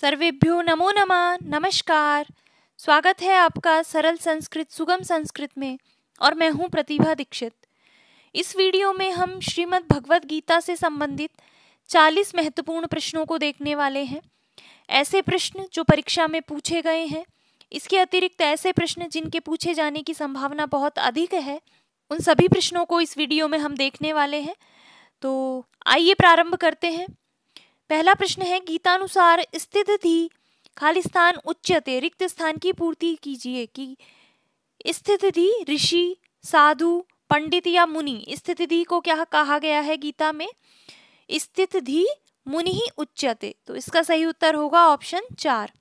सर्वेभ्यो नमो नमः, नमस्कार। स्वागत है आपका सरल संस्कृत, सुगम संस्कृत में, और मैं हूँ प्रतिभा दीक्षित। इस वीडियो में हम श्रीमद् भगवत गीता से संबंधित 40 महत्वपूर्ण प्रश्नों को देखने वाले हैं। ऐसे प्रश्न जो परीक्षा में पूछे गए हैं, इसके अतिरिक्त ऐसे प्रश्न जिनके पूछे जाने की संभावना बहुत अधिक है, उन सभी प्रश्नों को इस वीडियो में हम देखने वाले हैं। तो आइए प्रारंभ करते हैं। पहला प्रश्न है, गीतानुसार स्थित थी। खाली स्थान उच्चते रिक्त स्थान की पूर्ति कीजिए कि स्थित थी ऋषि, साधु, पंडित या मुनि? स्थित थी को क्या कहा गया है गीता में? स्थित थी मुनि ही उच्चते तो। इसका सही उत्तर होगा ऑप्शन चार।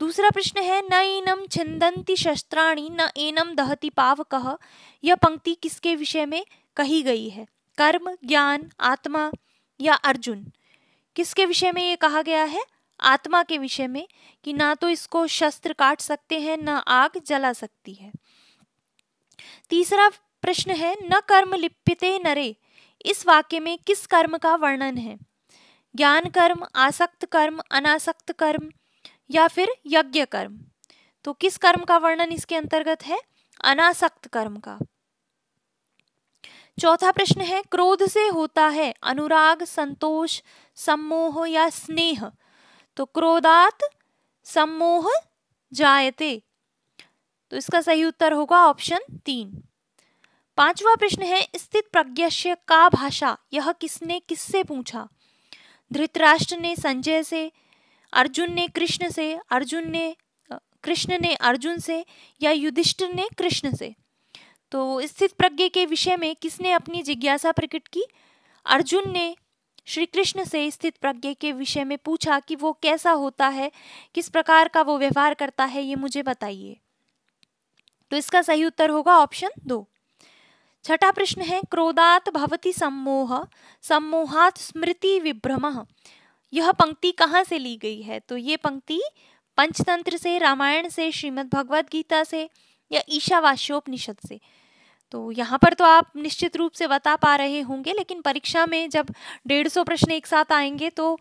दूसरा प्रश्न है, न एनम छिंदंती शस्त्राणी, न एनम दहती पावक। यह पंक्ति किसके विषय में कही गई है? कर्म, ज्ञान, आत्मा या अर्जुन? किसके विषय में ये कहा गया है? आत्मा के विषय में, कि ना तो इसको शस्त्र काट सकते हैं, न आग जला सकती है। तीसरा प्रश्न है, न कर्म लिप्यते नरे। इस वाक्य में किस कर्म का वर्णन है? ज्ञान कर्म, आसक्त कर्म, अनासक्त कर्म, या फिर यज्ञ कर्म? तो किस कर्म का वर्णन इसके अंतर्गत है? अनासक्त कर्म का। चौथा प्रश्न है, क्रोध से होता है अनुराग, संतोष, सम्मोह या स्नेह? तो क्रोधात सम्मोह जायते। तो इसका सही उत्तर होगा ऑप्शन तीन। पांचवा प्रश्न है, स्थित प्रज्ञस्य का भाषा? यह किसने किससे पूछा? धृतराष्ट्र ने संजय से, अर्जुन ने कृष्ण से, अर्जुन ने कृष्ण ने अर्जुन से या युधिष्ठिर ने कृष्ण से? तो स्थित प्रज्ञ के विषय में किसने अपनी जिज्ञासा प्रकट की? अर्जुन ने श्री कृष्ण से स्थित प्रज्ञ के विषय में पूछा कि वो कैसा होता है, किस प्रकार का वो व्यवहार करता है, ये मुझे बताइए। तो इसका सही उत्तर होगा ऑप्शन दो। छठा प्रश्न है, क्रोधात भवती सम्मोह, सम्मोहात स्मृति विभ्रम। यह पंक्ति कहाँ से ली गई है? तो ये पंक्ति पंचतंत्र से, रामायण से श्रीमद् भगवद गीता से या ईशावास्योपनिषद से। तो यहाँ पर तो आप निश्चित रूप से बता पा रहे होंगे, लेकिन परीक्षा में जब डेढ़ सौ प्रश्न एक साथ आएँगे तो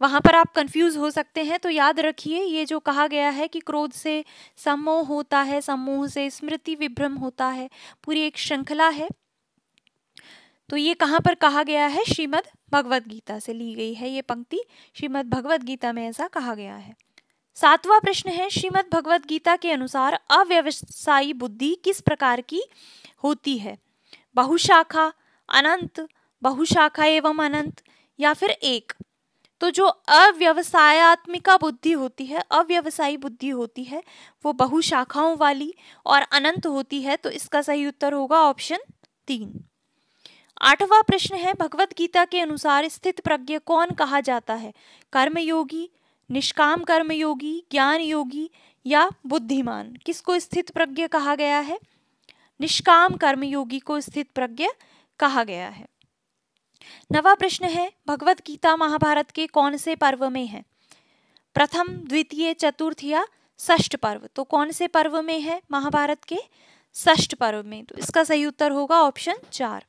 वहाँ पर आप कंफ्यूज हो सकते हैं। तो याद रखिए, ये जो कहा गया है कि क्रोध से सम्मोह होता है, सम्मोह से स्मृति विभ्रम होता है, पूरी एक श्रृंखला है। तो ये कहाँ पर कहा गया है? श्रीमद् भगवद गीता से ली गई है ये पंक्ति। श्रीमद् भगवद गीता में ऐसा कहा गया है। सातवां प्रश्न है, श्रीमद् भगवद गीता के अनुसार अव्यवसायी बुद्धि किस प्रकार की होती है। बहुशाखा अनंत, बहुशाखा एवं अनंत या फिर एक। तो जो अव्यवसायत्मिका बुद्धि होती है, अव्यवसायी बुद्धि होती है, वो बहुशाखाओं वाली और अनंत होती है तो इसका सही उत्तर होगा ऑप्शन तीन। आठवां प्रश्न है भगवत गीता के अनुसार स्थित प्रज्ञ कौन कहा जाता है? कर्मयोगी, निष्काम कर्मयोगी ज्ञान योगी या बुद्धिमान? किसको स्थित प्रज्ञ कहा गया है? निष्काम कर्मयोगी को स्थित प्रज्ञ कहा गया है। नवा प्रश्न है, भगवत गीता महाभारत के कौन से पर्व में है? प्रथम, द्वितीय, चतुर्थ या षष्ठ पर्व? तो कौन से पर्व में है महाभारत के? षष्ठ पर्व में। तो इसका सही उत्तर होगा ऑप्शन चार।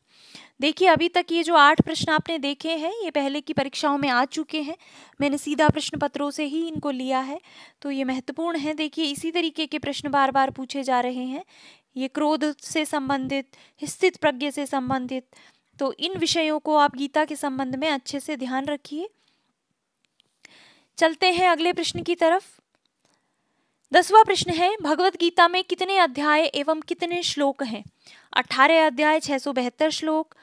देखिए, अभी तक ये जो आठ प्रश्न आपने देखे हैं, ये पहले की परीक्षाओं में आ चुके हैं। मैंने सीधा प्रश्न पत्रों से ही इनको लिया है। तो ये महत्वपूर्ण है। देखिए, इसी तरीके के प्रश्न बार बार पूछे जा रहे हैं। ये क्रोध से संबंधित, स्थित प्रज्ञ से संबंधित। तो इन विषयों को आप गीता के संबंध में अच्छे से ध्यान रखिए। चलते हैं अगले प्रश्न की तरफ़। दसवां प्रश्न है, भगवत गीता में कितने अध्याय एवं कितने श्लोक हैं? अठारह अध्याय छह सौ बहत्तर श्लोक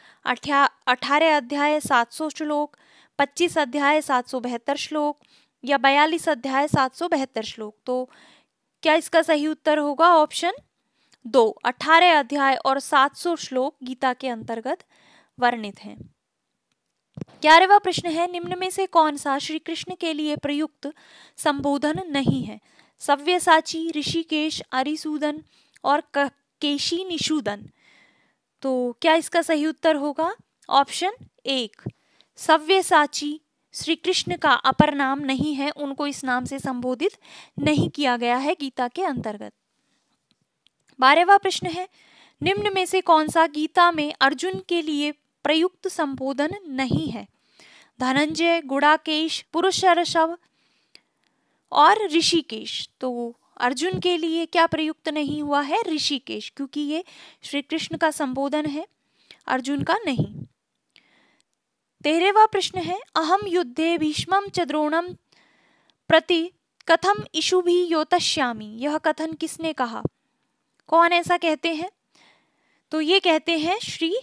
अठारह अध्याय सात सौ श्लोक, पच्चीस अध्याय सात सौ बहत्तर श्लोक या बयालीस अध्याय सात सौ बहत्तर श्लोक। तो क्या इसका सही उत्तर होगा? ऑप्शन दो, अठारह अध्याय और सात सौ श्लोक गीता के अंतर्गत वर्णित हैं। ग्यारहवा प्रश्न है, निम्न में से कौन सा श्री कृष्ण के लिए प्रयुक्त संबोधन नहीं है? सव्यसाची, ऋषिकेश, अरिसूदन और केशी निशूदन तो क्या इसका सही उत्तर होगा? ऑप्शन एक, सव्यसाची श्री कृष्ण का अपर नाम नहीं है, उनको इस नाम से संबोधित नहीं किया गया है गीता के अंतर्गत। बारहवा प्रश्न है। निम्न में से कौन सा गीता में अर्जुन के लिए प्रयुक्त संबोधन नहीं है? धनंजय, गुड़ाकेश, पुरुषरसव और ऋषिकेश। तो अर्जुन के लिए क्या प्रयुक्त नहीं हुआ है? ऋषिकेश, क्योंकि ये श्री कृष्ण का संबोधन है, अर्जुन का नहीं। तेरहवा प्रश्न है अहम युद्धे भीष्म च द्रोणम प्रति कथम इशु भी योतश्यामी यह कथन किसने कहा? कौन ऐसा कहते हैं? तो ये कहते हैं श्री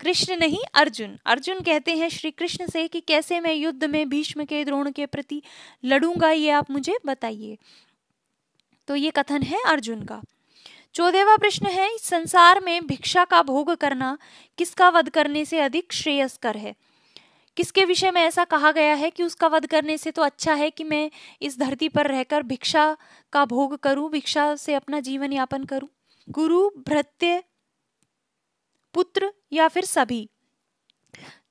कृष्ण नहीं, अर्जुन। अर्जुन कहते हैं श्री कृष्ण से कि कैसे मैं युद्ध में भीष्म के, द्रोण के प्रति लड़ूँगा, ये आप मुझे बताइए। तो ये कथन है अर्जुन का। चौदहवा प्रश्न है संसार में भिक्षा का भोग करना किसका वध करने से अधिक श्रेयस्कर है? किसके विषय में ऐसा कहा गया है कि उसका वध करने से तो अच्छा है कि मैं इस धरती पर रहकर भिक्षा का भोग करूँ, भिक्षा से अपना जीवन यापन करूँ? गुरु भ्रत्य पुत्र या फिर सभी?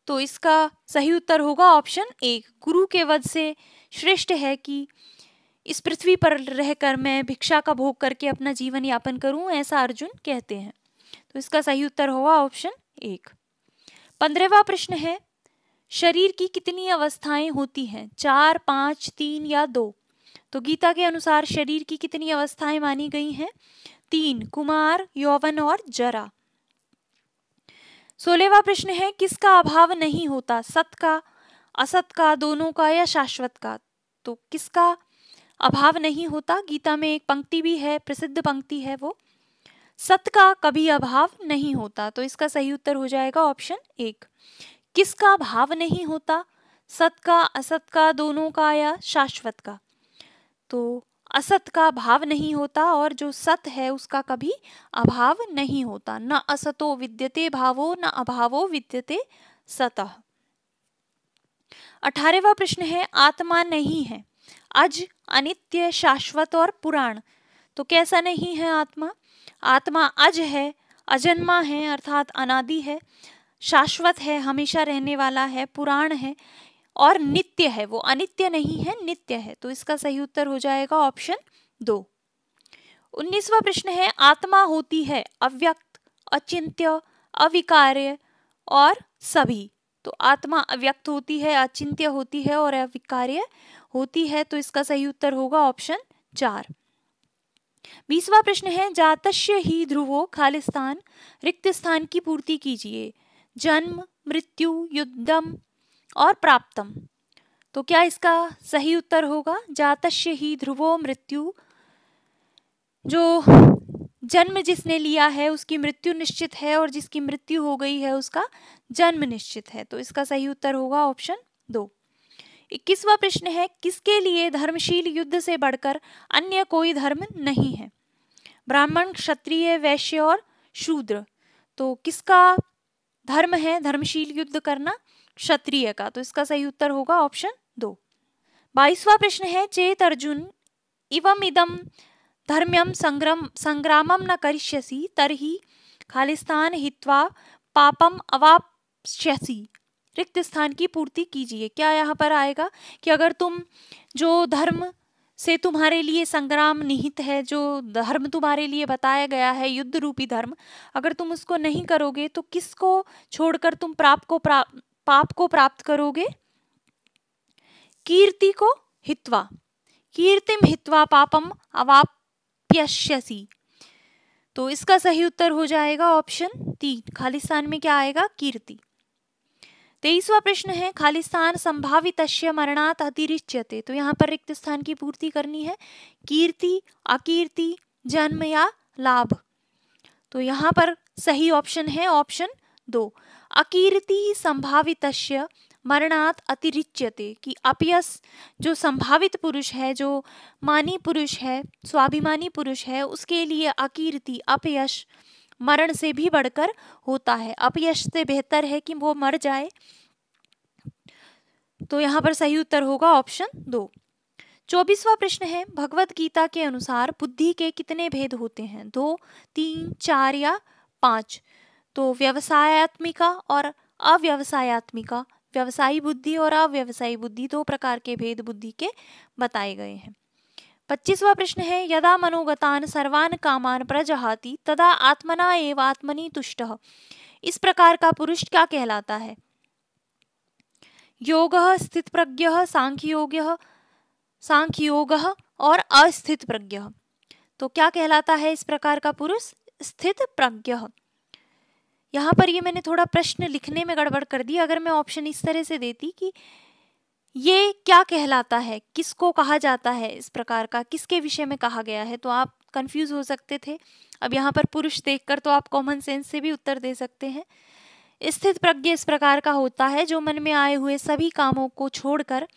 तो इसका सही उत्तर होगा ऑप्शन एक गुरु के वध से श्रेष्ठ है कि इस पृथ्वी पर रहकर मैं भिक्षा का भोग करके अपना जीवन यापन करूँ, ऐसा अर्जुन कहते हैं। तो इसका सही उत्तर होगा ऑप्शन एक। पंद्रहवा प्रश्न है शरीर की कितनी अवस्थाएँ होती हैं? चार, पाँच, तीन या दो? तो गीता के अनुसार शरीर की कितनी अवस्थाएँ मानी गई हैं? तीन, कुमार, यौवन और जरा। सोलहवा प्रश्न है, किसका अभाव नहीं होता? सत का, असत का, दोनों का या शाश्वत का? तो किसका अभाव नहीं होता? गीता में एक पंक्ति भी है, प्रसिद्ध पंक्ति है वो। सत का कभी अभाव नहीं होता तो इसका सही उत्तर हो जाएगा ऑप्शन एक। किसका भाव नहीं होता? सत का, असत का दोनों का या शाश्वत का? तो असत का भाव नहीं होता और जो सत है उसका कभी अभाव नहीं होता। न असतो विद्यते भावो, न अभावो विद्यते सतः। अठारहवा प्रश्न है, आत्मा नहीं है। अज अनित्य, शाश्वत और पुराण। तो कैसा नहीं है आत्मा? आत्मा अज है, अजन्मा है, अर्थात अनादि है। शाश्वत है, हमेशा रहने वाला है, पुराण है और नित्य है वो। अनित्य नहीं है, नित्य है। तो इसका सही उत्तर हो जाएगा ऑप्शन दो। उन्नीसवा प्रश्न है, आत्मा होती है अव्यक्त, अचिंत्य, अविकार्य और सभी। तो आत्मा अव्यक्त होती है, अचिंत्य होती है और अविकार्य होती है तो इसका सही उत्तर होगा ऑप्शन चार। बीसवा प्रश्न है, जातस्य ही ध्रुवो खालिस्तान रिक्त स्थान की पूर्ति कीजिए। जन्म, मृत्यु, युद्धम और प्राप्तम। तो क्या इसका सही उत्तर होगा? जातस्य ही ध्रुवो मृत्यु। जो जन्म जिसने लिया है, उसकी मृत्यु निश्चित है और जिसकी मृत्यु हो गई है, उसका जन्म निश्चित है। तो इसका सही उत्तर होगा ऑप्शन दो। इक्कीसवा प्रश्न है, किसके लिए धर्मशील युद्ध से बढ़कर अन्य कोई धर्म नहीं है? ब्राह्मण, क्षत्रिय, वैश्य और शूद्र। तो किसका धर्म है, धर्मशील युद्ध करना क्षत्रिय का। तो इसका सही उत्तर होगा ऑप्शन दो। बाईसवा प्रश्न है, चेत अर्जुन, इवम इदम धर्म्यम संग्राम संग्रामम न करिष्यसि, तरही खालिस्तान हित्वा पापम अवाप्स्यसि। रिक्त स्थान की पूर्ति कीजिए। क्या यहाँ पर आएगा कि अगर तुम जो धर्म से तुम्हारे लिए संग्राम निहित है जो धर्म तुम्हारे लिए बताया गया है युद्ध रूपी धर्म। अगर तुम उसको नहीं करोगे तो किसको छोड़कर तुम प्राप को प्रा, पाप को प्राप्त करोगे? कीर्ति को हित्वा। कीर्तिम हित्वा पापम अवाप्यसी तो इसका सही उत्तर हो जाएगा ऑप्शन तीन। खालिस्तान में क्या आएगा? कीर्ति। तेईसवा प्रश्न है, खालिस्तान संभावित मरणात अतिरिच्यते। तो यहाँ पर रिक्त स्थान की पूर्ति करनी है। कीर्ति, अकीर्ति, जन्म या लाभ। तो यहाँ पर सही ऑप्शन है ऑप्शन दो। अकीर्ति संभावित मरणात अतिरिच्यते कि अपयस, जो संभावित पुरुष है, जो मानी पुरुष है, स्वाभिमानी पुरुष है, उसके लिए अकीर्ति अपयश मरण से भी बढ़कर होता है। अपयश से बेहतर है कि वो मर जाए। तो यहाँ पर सही उत्तर होगा ऑप्शन दो। चौबीसवा प्रश्न है, भगवत गीता के अनुसार बुद्धि के कितने भेद होते हैं? दो, तीन, चार या पाँच? तो व्यवसायत्मिका और अव्यवसायत्मिका, व्यवसायी बुद्धि और अव्यवसायी बुद्धि दो प्रकार के भेद बुद्धि के बताए गए हैं। पच्चीसवा प्रश्न है, यदा मनोगतान सर्वान कामान प्रजहाति, तदा आत्मना एव आत्मनि तुष्ट। इस प्रकार का पुरुष क्या कहलाता है? योग स्थित प्रज्ञ सांख्य योग सांख्य योग और अस्थित प्रज्ञ तो क्या कहलाता है इस प्रकार का पुरुष? स्थित प्रज्ञ यहाँ पर ये मैंने थोड़ा प्रश्न लिखने में गड़बड़ कर दी, अगर मैं ऑप्शन इस तरह से देती कि ये क्या कहलाता है? किसको कहा जाता है इस प्रकार का? किसके विषय में कहा गया है? तो आप कंफ्यूज हो सकते थे। अब यहाँ पर पुरुष देखकर तो आप कॉमन सेंस से भी उत्तर दे सकते हैं। स्थित प्रज्ञ इस प्रकार का होता है, जो मन में आए हुए सभी कामों को छोड़कर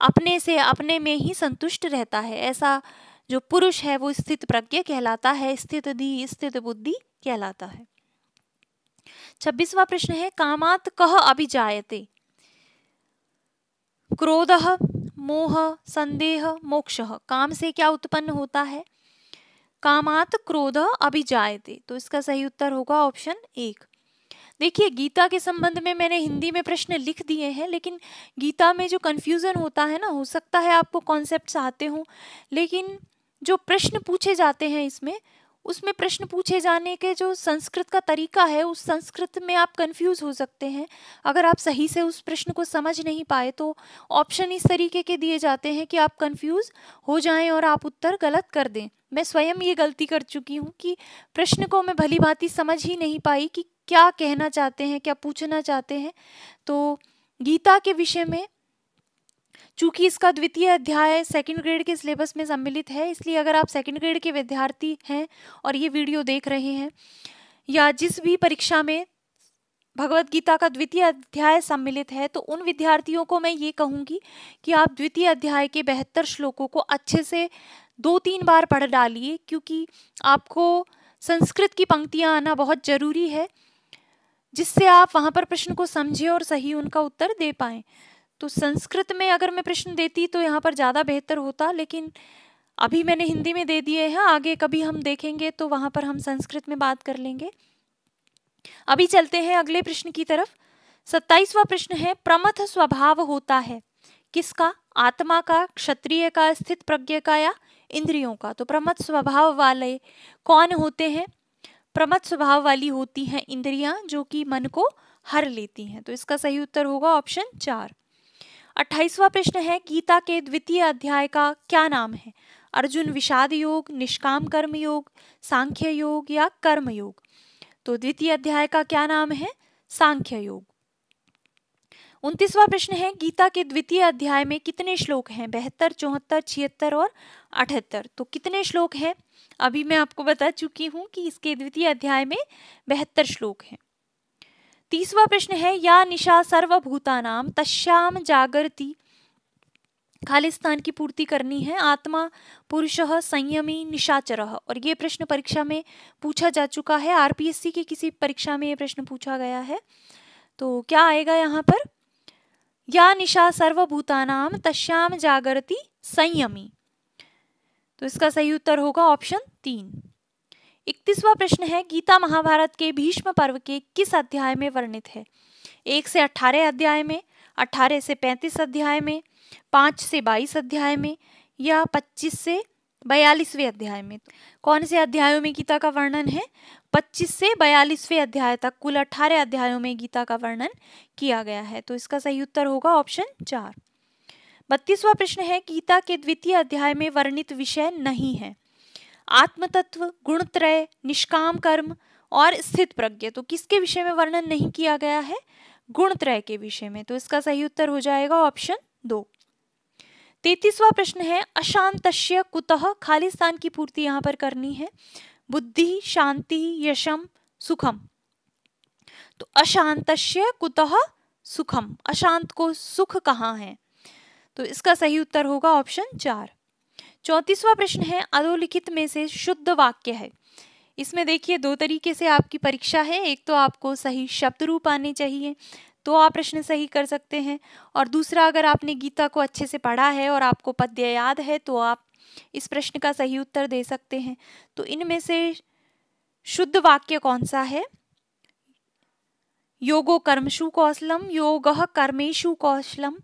अपने से अपने में ही संतुष्ट रहता है। ऐसा जो पुरुष है, वो स्थित प्रज्ञ कहलाता है, स्थित धी स्थित बुद्धि कहलाता है। छब्बीसवा प्रश्न है, कामात कह अभिजायते? क्रोध, मोह, संदेह, मोक्ष, काम से क्या उत्पन्न होता है? कामात क्रोध अभिजायते। तो इसका सही उत्तर होगा ऑप्शन एक। देखिए, गीता के संबंध में मैंने हिंदी में प्रश्न लिख दिए हैं, लेकिन गीता में जो कन्फ्यूज़न होता है ना, हो सकता है आपको कॉन्सेप्ट आते हों, लेकिन जो प्रश्न पूछे जाते हैं इसमें उसमें प्रश्न पूछे जाने के जो संस्कृत का तरीका है, उस संस्कृत में आप कंफ्यूज हो सकते हैं। अगर आप सही से उस प्रश्न को समझ नहीं पाए तो ऑप्शन इस तरीके के दिए जाते हैं कि आप कंफ्यूज हो जाएँ और आप उत्तर गलत कर दें। मैं स्वयं ये गलती कर चुकी हूँ कि प्रश्न को मैं भली भांति समझ ही नहीं पाई कि क्या कहना चाहते हैं, क्या पूछना चाहते हैं। तो गीता के विषय में चूँकि इसका द्वितीय अध्याय सेकंड ग्रेड के सिलेबस में सम्मिलित है, इसलिए अगर आप सेकंड ग्रेड के विद्यार्थी हैं और ये वीडियो देख रहे हैं, या जिस भी परीक्षा में भगवत गीता का द्वितीय अध्याय सम्मिलित है तो उन विद्यार्थियों को मैं ये कहूँगी कि आप द्वितीय अध्याय के बेहतर श्लोकों को अच्छे से दो तीन बार पढ़ डालिए, क्योंकि आपको संस्कृत की पंक्तियाँ आना बहुत ज़रूरी है, जिससे आप वहाँ पर प्रश्न को समझें और सही उनका उत्तर दे पाएँ। तो संस्कृत में अगर मैं प्रश्न देती तो यहाँ पर ज़्यादा बेहतर होता, लेकिन अभी मैंने हिंदी में दे दिए हैं, आगे कभी हम देखेंगे तो वहाँ पर हम संस्कृत में बात कर लेंगे। अभी चलते हैं अगले प्रश्न की तरफ़। सत्ताईसवा प्रश्न है, प्रमथ स्वभाव होता है। किसका? आत्मा का, क्षत्रिय का, स्थित प्रज्ञ का या इंद्रियों का? तो प्रमथ स्वभाव वाले कौन होते हैं? प्रमथ स्वभाव वाली होती हैं इंद्रियाँ जो कि मन को हर लेती हैं। तो इसका सही उत्तर होगा ऑप्शन चार। अट्ठाईसवा प्रश्न है, गीता के द्वितीय अध्याय का क्या नाम है? अर्जुन विषाद योग, निष्काम कर्म योग, सांख्य योग या कर्म योग? तो द्वितीय अध्याय का क्या नाम है? सांख्य योग। उनतीसवा प्रश्न है, गीता के द्वितीय अध्याय में कितने श्लोक हैं? बेहतर चौहत्तर, छिहत्तर और अठहत्तर। तो कितने श्लोक हैं? अभी मैं आपको बता चुकी हूँ कि इसके द्वितीय अध्याय में बेहतर श्लोक हैं। तीसवा प्रश्न है, या निशा सर्वभूतानाम तश्याम जागृति खालिस्तान की पूर्ति करनी है, आत्मा, पुरुष, संयमी, निशाचर। और ये प्रश्न परीक्षा में पूछा जा चुका है, आरपीएससी की किसी परीक्षा में ये प्रश्न पूछा गया है। तो क्या आएगा यहाँ पर? या निशा सर्वभूतानाम तश्याम जागृति संयमी। तो इसका सही उत्तर होगा ऑप्शन तीन। इकतीसवा प्रश्न है, गीता महाभारत के भीष्म पर्व के किस अध्याय में वर्णित है? एक से अठारह अध्याय में, अठारह से पैंतीस अध्याय में, पाँच से बाईस अध्याय में या पच्चीस से बयालीसवें अध्याय में? कौन से अध्यायों में गीता का वर्णन है? पच्चीस से बयालीसवें अध्याय तक कुल अठारह अध्यायों में गीता का वर्णन किया गया है। तो इसका सही उत्तर होगा ऑप्शन चार। बत्तीसवा प्रश्न है, गीता के द्वितीय अध्याय में वर्णित विषय नहीं है। आत्मतत्व, गुणत्रय, निष्काम कर्म और स्थित प्रज्ञ। तो किसके विषय में वर्णन नहीं किया गया है? गुणत्रय के विषय में। तो इसका सही उत्तर हो जाएगा ऑप्शन दो। तैतीसवा प्रश्न है अशांत कुतः? खालिस्तान की पूर्ति यहाँ पर करनी है। बुद्धि, शांति, यशम, सुखम। तो अशांत कुतः? सुखम। अशांत को सुख कहाँ है? तो इसका सही उत्तर होगा ऑप्शन चार। चौतीसवा प्रश्न है, अधोलिखित में से शुद्ध वाक्य है। इसमें देखिए, दो तरीके से आपकी परीक्षा है, एक तो आपको सही शब्द रूप आने चाहिए तो आप प्रश्न सही कर सकते हैं, और दूसरा, अगर आपने गीता को अच्छे से पढ़ा है और आपको पद्य याद है तो आप इस प्रश्न का सही उत्तर दे सकते हैं। तो इनमें से शुद्ध वाक्य कौन सा है? योगो कर्मशु कौशलम, योग कर्मेशु कौशलम,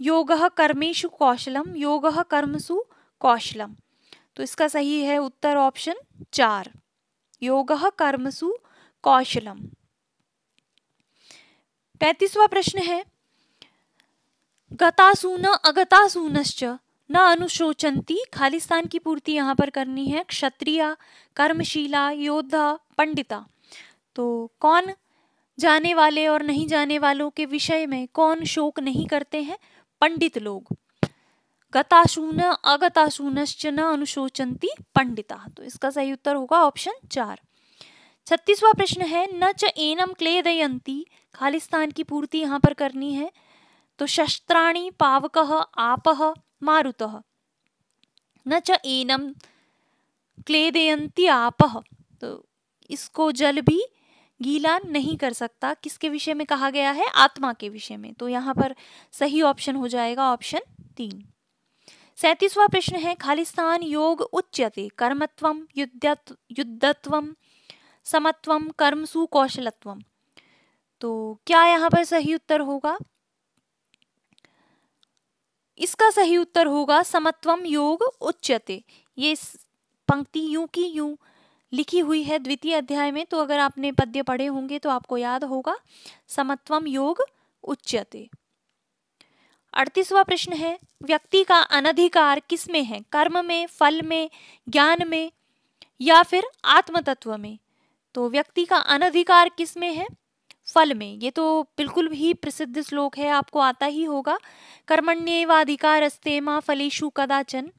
योग कर्मेशु कौशलम, योग कर्मसु कौशलम। तो इसका सही है उत्तर ऑप्शन चार, योग कर्मसु कौशलम। पैतीसवा प्रश्न है, गतासून अगतासूनश्च न अनुशोचंती खालिस्तान की पूर्ति यहाँ पर करनी है, क्षत्रिय, कर्मशीला, योद्धा, पंडिता। तो कौन जाने वाले और नहीं जाने वालों के विषय में कौन शोक नहीं करते हैं? पंडित लोग। गताशून, अगताशूनश्च न अनुशोचंती पंडिता तो इसका सही उत्तर होगा ऑप्शन चार। छत्तीसवा प्रश्न है, न च एनम क्ले क्लेदयंती खालिस्तान की पूर्ति यहाँ पर करनी है। तो शस्त्राणी, पावक, आप, मारुत। न च एनम क्लेदयंती आप। तो इसको जल भी गीला नहीं कर सकता। किसके विषय में कहा गया है? आत्मा के विषय में। तो यहाँ पर सही ऑप्शन हो जाएगा ऑप्शन तीन। सैतीसवा प्रश्न है, खालिस्तान योग उच्यते कर्मत्वम युद्धत्वम समत्वम कर्म कौशलत्वम तो क्या यहाँ पर सही उत्तर होगा? इसका सही उत्तर होगा समत्वम योग उच्यते। ये पंक्ति यूँ की यूँ लिखी हुई है द्वितीय अध्याय में तो अगर आपने पद्य पढ़े होंगे तो आपको याद होगा समत्वम योग उच्यते। अड़तीसवा प्रश्न है, व्यक्ति का अनधिकार किसमें है? कर्म में, फल में, ज्ञान में या फिर आत्म तत्व में? तो व्यक्ति का अनधिकार किसमें है? फल में। ये तो बिल्कुल भी प्रसिद्ध श्लोक है, आपको आता ही होगा। कर्मण्येवाधिकार अस्ते माँ फलेशु कदाचन।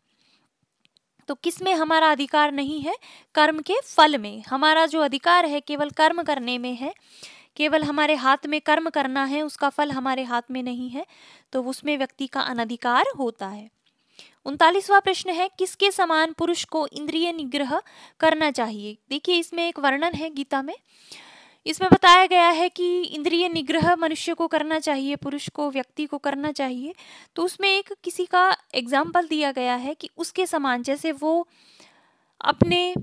तो किसमें हमारा अधिकार नहीं है? कर्म के फल में। हमारा जो अधिकार है, केवल कर्म करने में है। केवल हमारे हाथ में कर्म करना है, उसका फल हमारे हाथ में नहीं है तो उसमें व्यक्ति का अनधिकार होता है। उनतालीसवा प्रश्न है, किसके समान पुरुष को इंद्रिय निग्रह करना चाहिए? देखिए, इसमें एक वर्णन है गीता में। इसमें बताया गया है कि इंद्रिय निग्रह मनुष्य को करना चाहिए, पुरुष को, व्यक्ति को करना चाहिए। तो उसमें एक किसी का एग्ज़ाम्पल दिया गया है कि उसके समान, जैसे वो अपने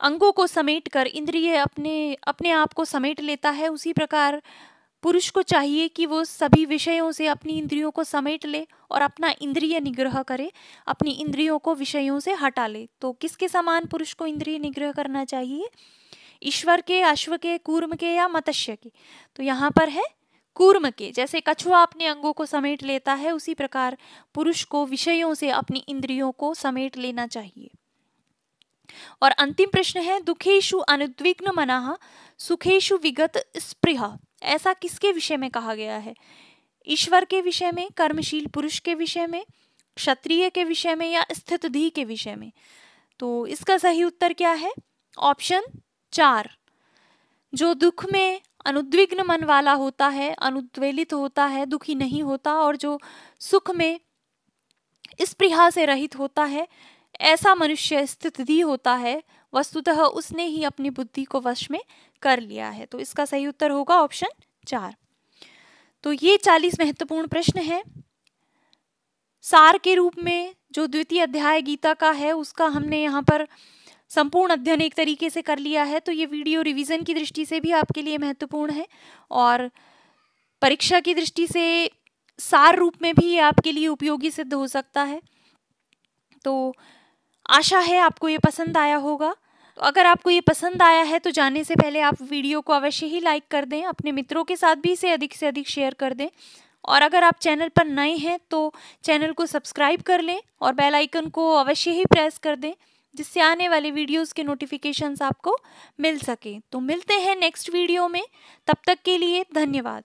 अंगों को समेट कर, इंद्रिय अपने अपने आप को समेट लेता है, उसी प्रकार पुरुष को चाहिए कि वो सभी विषयों से अपनी इंद्रियों को समेट ले और अपना इंद्रिय निग्रह करे, अपनी इंद्रियों को विषयों से हटा ले। तो किसके समान पुरुष को इंद्रिय निग्रह करना चाहिए? ईश्वर के, अश्व के, कूर्म के या मत्स्य के? तो यहाँ पर है कूर्म के। जैसे कछुआ अपने अंगों को समेट लेता है, उसी प्रकार पुरुष को विषयों से अपनी इंद्रियों को समेट लेना चाहिए। और अंतिम प्रश्न है, दुखेशु अनुद्विग्न मना सुखेशु विगत स्पृह। ऐसा किसके विषय में कहा गया है? ईश्वर के विषय में, कर्मशील पुरुष के विषय में, क्षत्रिय के विषय में या स्थित के विषय में? तो इसका सही उत्तर क्या है? ऑप्शन चार। जो दुख में अनुद्विग्न मन वाला होता है, अनुद्वेलित होता है, दुखी नहीं होता, और जो सुख में स्पृहा से रहित होता है ऐसा मनुष्य स्थिति होता है, वस्तुतः उसने ही अपनी बुद्धि को वश में कर लिया है। तो इसका सही उत्तर होगा ऑप्शन चार। तो ये चालीस महत्वपूर्ण प्रश्न है। सार के रूप में जो द्वितीय अध्याय गीता का है, उसका हमने यहाँ पर संपूर्ण अध्ययन एक तरीके से कर लिया है। तो ये वीडियो रिवीजन की दृष्टि से भी आपके लिए महत्वपूर्ण है और परीक्षा की दृष्टि से सार रूप में भी ये आपके लिए उपयोगी सिद्ध हो सकता है। तो आशा है आपको ये पसंद आया होगा। तो अगर आपको ये पसंद आया है तो जाने से पहले आप वीडियो को अवश्य ही लाइक कर दें, अपने मित्रों के साथ भी इसे अधिक से अधिक शेयर कर दें। और अगर आप चैनल पर नए हैं तो चैनल को सब्सक्राइब कर लें और बेल आइकन को अवश्य ही प्रेस कर दें, जिससे आने वाले वीडियोस के नोटिफिकेशंस आपको मिल सके। तो मिलते हैं नेक्स्ट वीडियो में। तब तक के लिए धन्यवाद।